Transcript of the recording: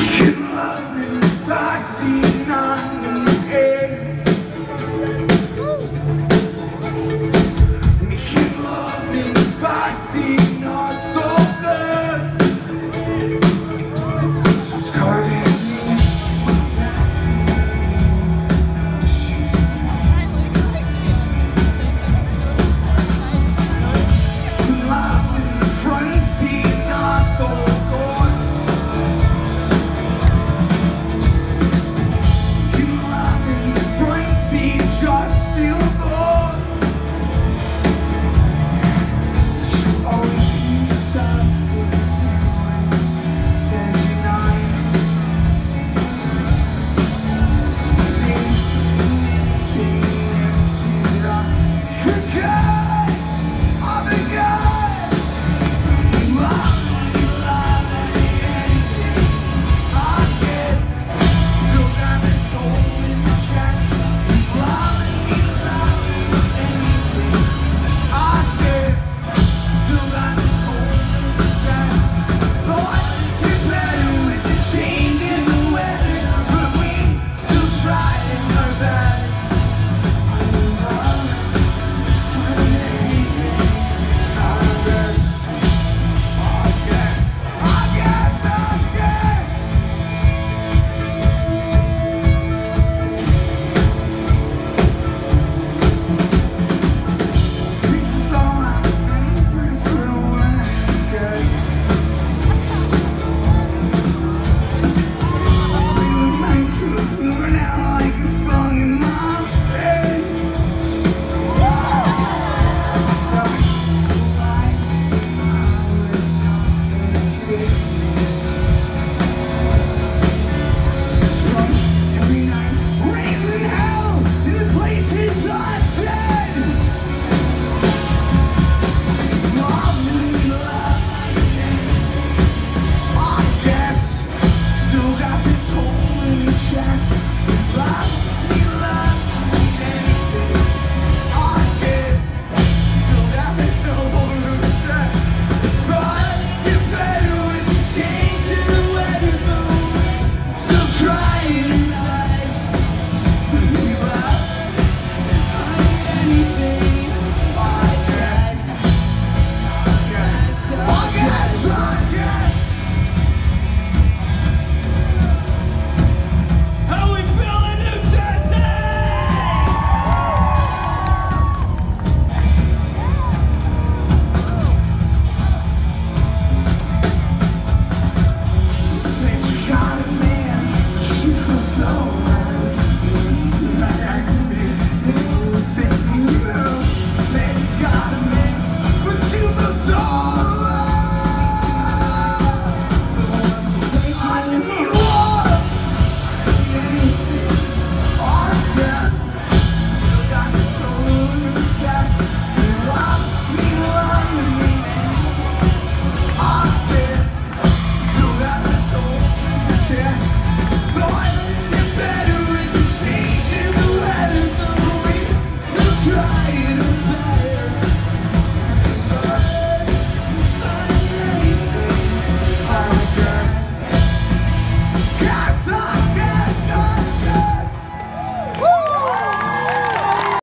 You love me, but I